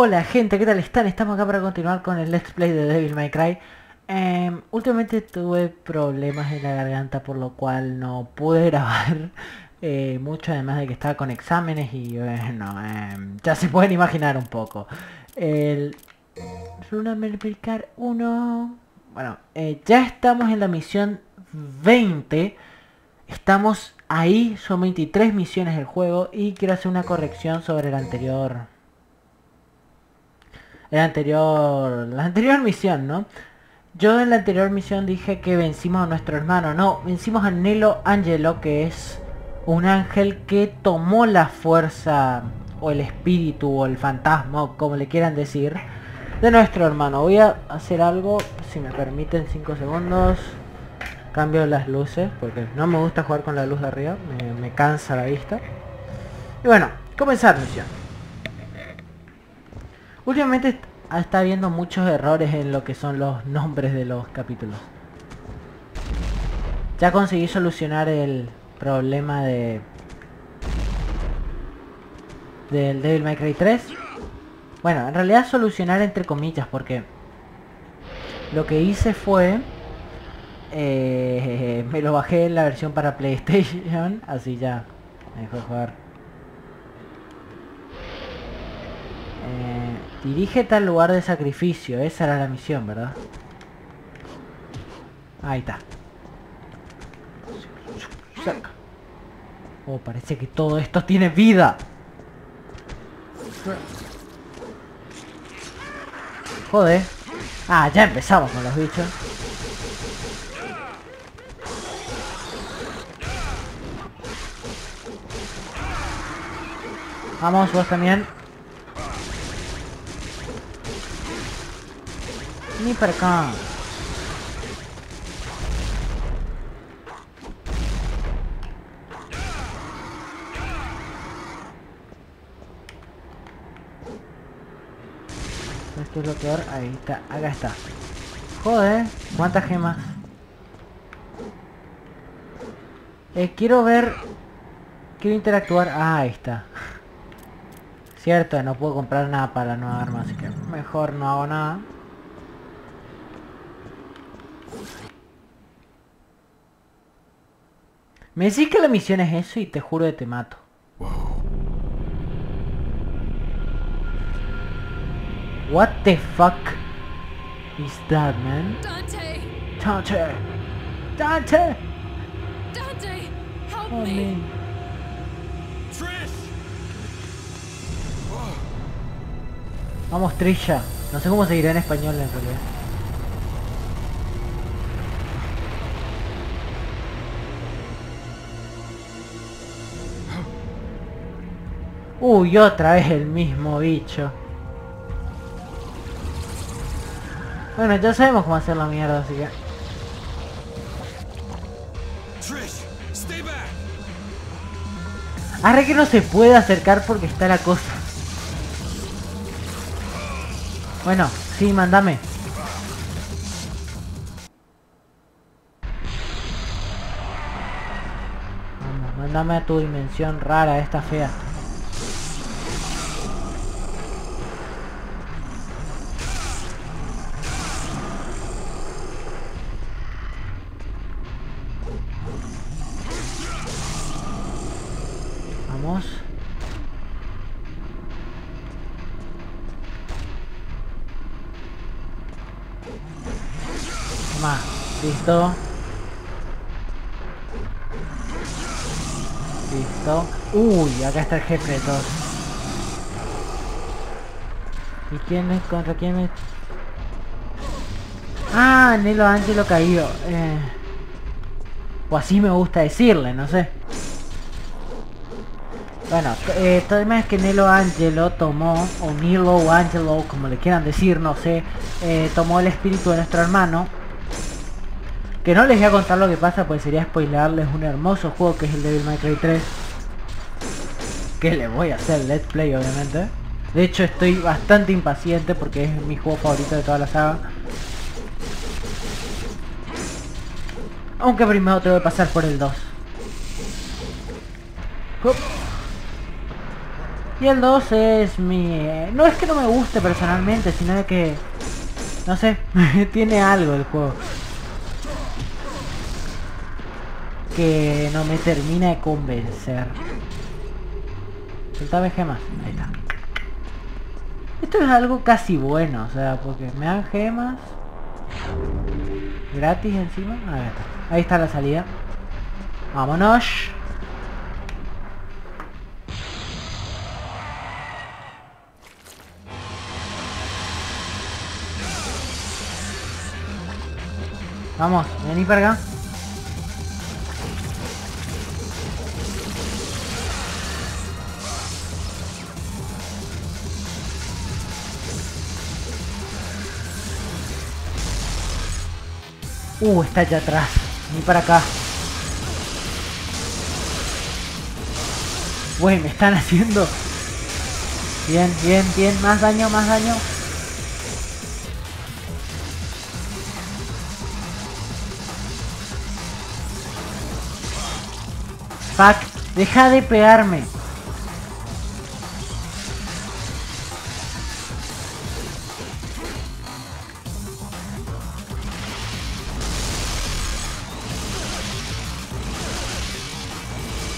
Hola gente, ¿qué tal están? Estamos acá para continuar con el Let's Play de Devil May Cry. Em, últimamente tuve problemas en la garganta por lo cual no pude grabar eh, mucho, además de que estaba con exámenes y bueno, em, ya se pueden imaginar un poco. El Luna Merpicar 1... Bueno, eh, ya estamos en la misión 20. Estamos ahí, son 23 misiones del juego y quiero hacer una corrección sobre el anterior el anterior, la anterior misión, ¿no? Yo en la anterior misión dije que vencimos a nuestro hermano. No, vencimos a Nelo Angelo, que es un ángel que tomó la fuerza, o el espíritu, o el fantasma, como le quieran decir, de nuestro hermano. Voy a hacer algo, si me permiten 5 segundos. Cambio las luces, porque no me gusta jugar con la luz de arriba, me, me cansa la vista. Y bueno, comenzar misión. Últimamente está habiendo muchos errores en lo que son los nombres de los capítulos. Ya conseguí solucionar el problema de... Del Devil May Cry 3. Bueno, en realidad solucionar entre comillas porque... Lo que hice fue... Eh, me lo bajé en la versión para PlayStation, así ya me dejó jugar Dirige tal lugar de sacrificio. Esa era la misión, ¿verdad? Ahí está. Oh, parece que todo esto tiene vida. Joder. Ah, ya empezamos con los bichos. Vamos, vos también. Para. Esto es lo peor. Ahí está. Acá está. Joder. ¿Cuántas gemas? Eh, quiero ver... Quiero interactuar. Ah, ahí está. Cierto, no puedo comprar nada para la nueva arma, así que mejor no hago nada. Me decís que la misión es eso y te juro que te mato. What the fuck is that, man? Dante! Dante! Dante! Dante! Help Oh, me! man. Vamos, Trisha. No sé cómo se dirá en español en realidad. Uy, otra vez el mismo bicho. Bueno, ya sabemos cómo hacer la mierda, así que... Trish, stay back. Ahora que no se puede acercar porque está la cosa. Bueno, sí, mándame. Vamos, mándame a tu dimensión rara, esta fea. Vamos. Listo. Listo. Uy, acá está el jefe de todos. ¿Y quién es? ¿Contra quién es? Ah, Nelo Angelo caído. Eh, o así me gusta decirle, no sé. Bueno, eh, es que Nelo Angelo tomó, o Nilo Angelo, como le quieran decir, no sé, eh, tomó el espíritu de nuestro hermano. Que no les voy a contar lo que pasa, pues sería spoilarles un hermoso juego que es el Devil May Cry 3. Que le voy a hacer let's play, obviamente. De hecho, estoy bastante impaciente porque es mi juego favorito de toda la saga. Aunque primero tengo que pasar por el 2. Hup. Y el 2 es mi... No es que no me guste personalmente, sino de que... No sé, tiene algo el juego. Que no me termina de convencer. Soltame gemas. Ahí está. Esto es algo casi bueno, o sea, porque me dan gemas. Gratis encima. Ahí está. Ahí está la salida. Vámonos. Vamos, vení para acá. Uh, está allá atrás. Vení para acá. Güey, me están haciendo... Bien, bien, bien. Más daño, más daño. Fuck, deja de pegarme.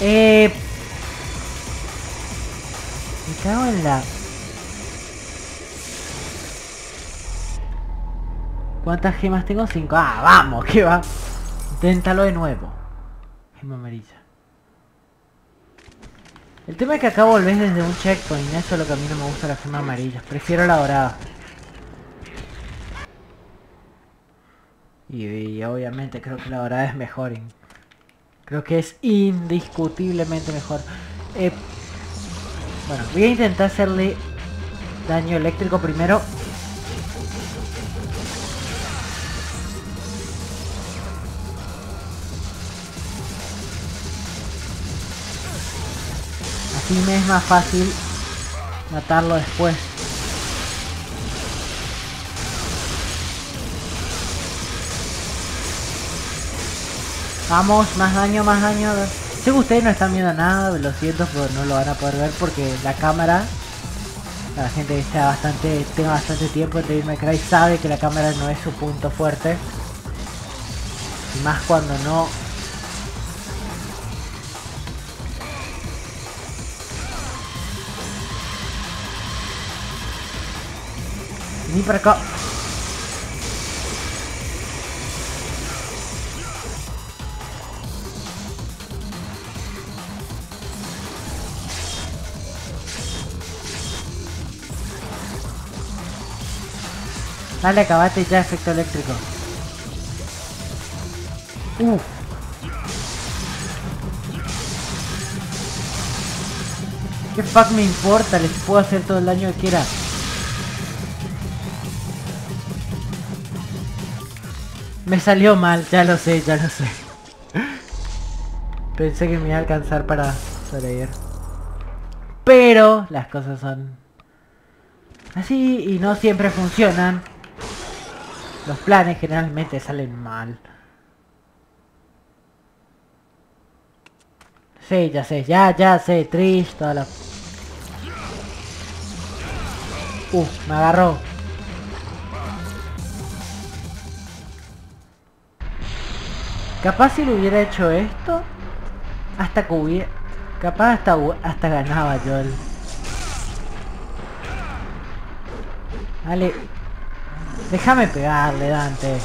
Eh... Me cago en la... ¿Cuántas gemas tengo? Cinco. Ah, vamos, que va. Inténtalo de nuevo. Gema amarilla. El tema es que acá volvés desde un checkpoint, eso es lo que a mí no me gusta la gema amarilla. Prefiero la dorada. Y, obviamente creo que la dorada es mejor. Creo que es indiscutiblemente mejor. Eh, bueno, voy a intentar hacerle daño eléctrico primero. Así me es más fácil matarlo después. Vamos, más daño, más daño. Sé que ustedes no están viendo nada, lo siento, pero no lo van a poder ver porque la cámara, la gente que está bastante, tenga bastante tiempo en Devil May Cry sabe que la cámara no es su punto fuerte. Y más cuando no Vení para acá. Dale, acabate ya, efecto eléctrico. Uf. ¿Qué fuck me importa? Les puedo hacer todo el daño que quiera. Me salió mal, ya lo sé, ya lo sé. Pensé que me iba a alcanzar para sobrevivir. Pero las cosas son así y no siempre funcionan. Los planes generalmente salen mal. Sí, ya sé, ya, ya sé, Trish, toda la... Uh, me agarró. Capaz si lo hubiera hecho esto, hasta que hubiera... Capaz hasta, hasta ganaba yo el... Dale. Déjame pegarle, Dante.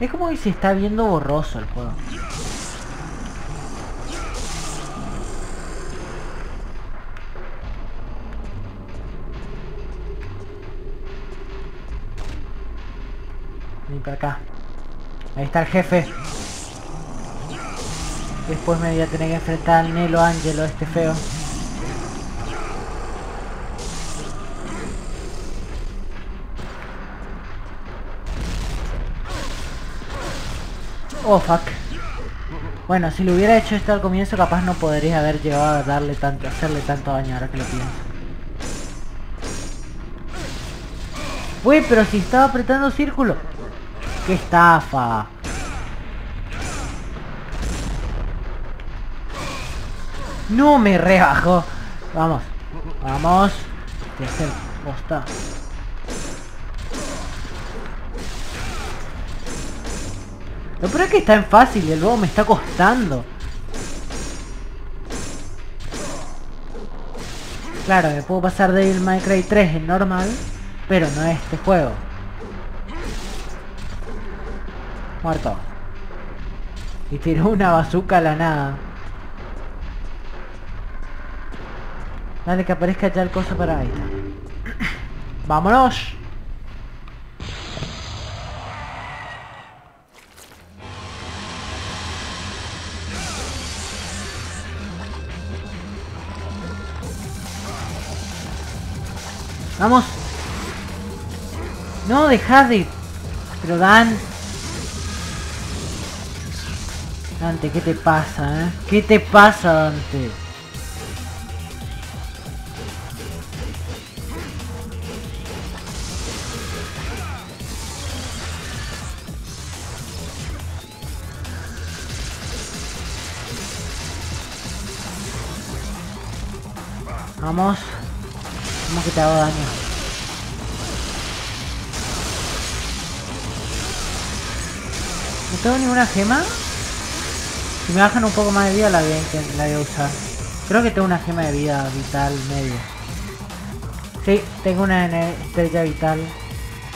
Es como que se está viendo borroso el juego. Vení para acá. Ahí está el jefe. Después me voy a tener que enfrentar al Nelo Angelo, este feo. Oh, fuck. Bueno, si lo hubiera hecho esto al comienzo, capaz no podría haber llegado a darle tanto, hacerle tanto daño ahora que lo pienso. Uy, pero si estaba apretando círculo. ¡Qué estafa! No me rebajo. Vamos. Vamos. De hacer posta. Lo peor es que está en fácil y luego me está costando. Claro, me puedo pasar Devil May Cry 3 en normal, pero no este juego. Muerto. Y tiró una bazooka a la nada. Dale que aparezca ya el coso para ahí. ¡Vámonos! Vamos. No, dejad de... Pero Dan... Dante, ¿qué te pasa, eh? ¿Qué te pasa, Dante? Vamos. Vamos que te hago daño. No tengo ninguna gema. Si me bajan un poco más de vida la voy a, usar. Creo que tengo una gema de vida vital medio. Sí, tengo una estrella vital.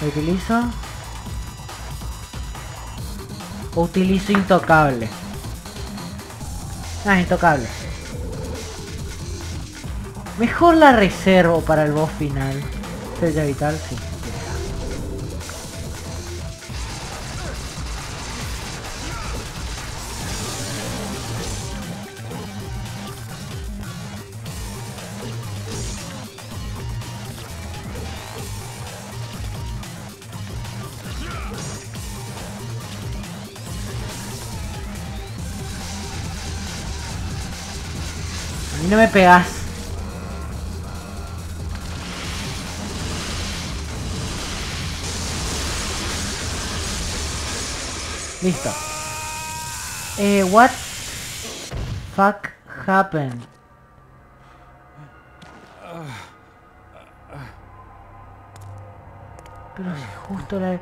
¿La utilizo? Utilizo intocable. Ah, intocable. Mejor la reservo para el boss final. Estrella vital, sí. A mí no me pegas. Listo. Eh, what fuck happened? Pero si justo la...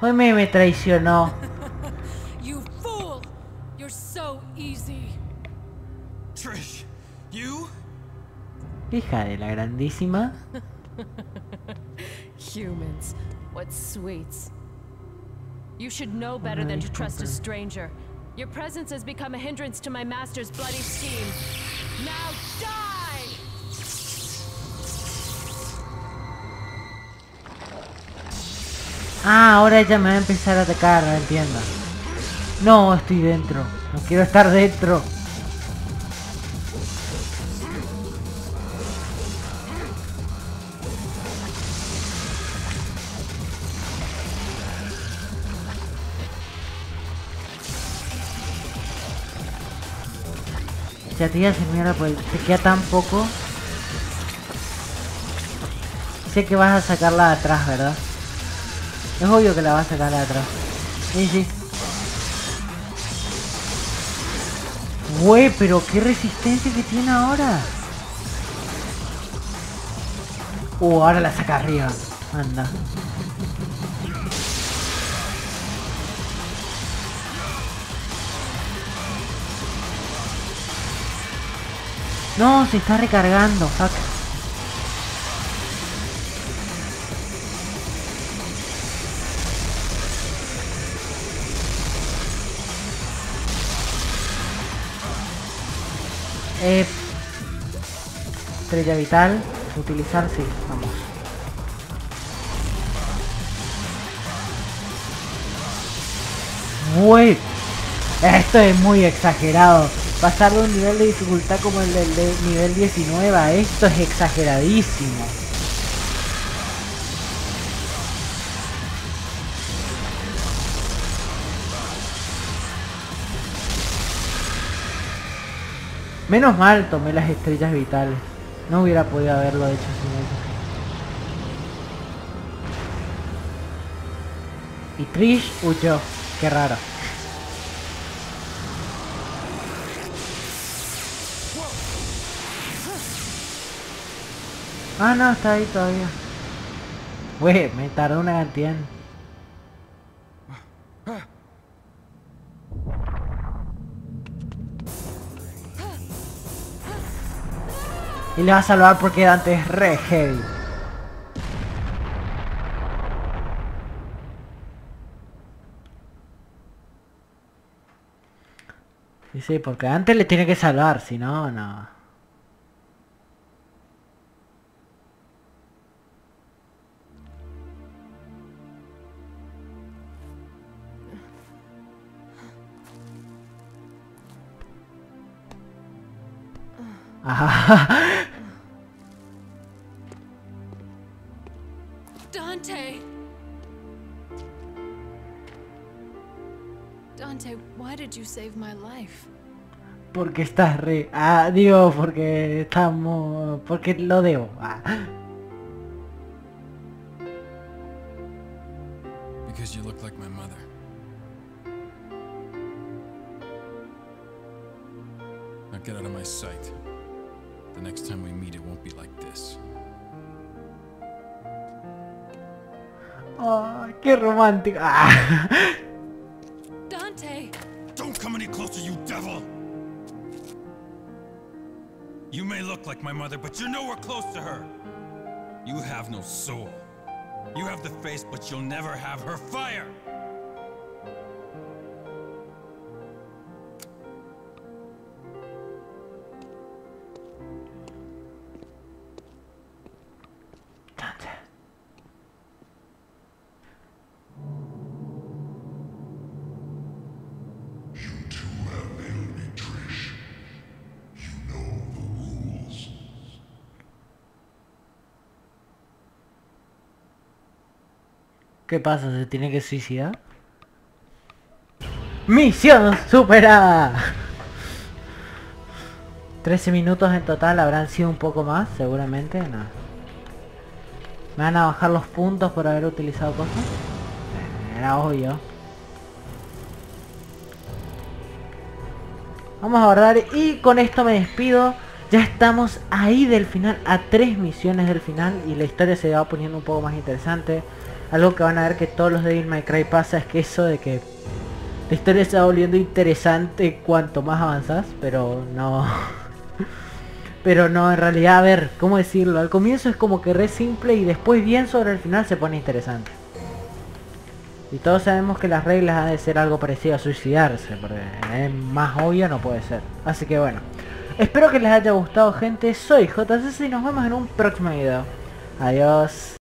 Hoy me, me traicionó. You fool! You're so easy. Trish, you? Hija de la grandísima. Humans, what sweets. You should know better than to trust a stranger. Your presence has become a hindrance to my master's bloody scheme. Now die! Ah, ahora ella me va a empezar a atacar, entiendo. No, estoy dentro. No quiero estar dentro. Ya te hacer mierda, pues te queda tan poco. Sé que vas a sacarla de atrás, ¿verdad? Es obvio que la vas a sacar de atrás. Sí, sí. Güey, pero qué resistencia que tiene ahora. Uh, ahora la saca arriba. Anda. No, se está recargando, fuck. Eh, estrella vital, utilizar, sí, vamos. Muy, esto es muy exagerado. Pasar de un nivel de dificultad como el del de nivel 19 a esto es exageradísimo. Menos mal tomé las estrellas vitales. No hubiera podido haberlo hecho sin eso. Y Trish huyó. Qué raro. Ah, no, está ahí todavía. Güey, me tardó una cantidad. Y le va a salvar porque Dante es re heavy. Sí, sí, porque antes le tiene que salvar, si no, no. Dante! Dante, why did you save my life? Porque estás re... Ah, digo, porque estamos... Porque lo debo. Ah. Oh, qué romántico. Ah. Dante! Don't come any closer, you devil! You may look like my mother, but you're nowhere close to her. You have no soul. You have the face, but you'll never have her fire. ¿Qué pasa? ¿Se tiene que suicidar? ¡Misión superada! 13 minutos en total, habrán sido un poco más, seguramente, no. ¿Me van a bajar los puntos por haber utilizado cosas? Eh, Era obvio. Vamos a guardar y con esto me despido. Ya estamos ahí del final, a tres misiones del final y la historia se va poniendo un poco más interesante. Algo que van a ver que todos los Devil May Cry pasa es que eso de que la historia se va volviendo interesante cuanto más avanzas, pero no... pero no, en realidad, a ver, ¿cómo decirlo? Al comienzo es como que re simple y después bien sobre el final se pone interesante. Y todos sabemos que las reglas han de ser algo parecido a suicidarse, porque es más obvio no puede ser. Así que bueno, espero que les haya gustado gente, soy JCC y nos vemos en un próximo video. Adiós.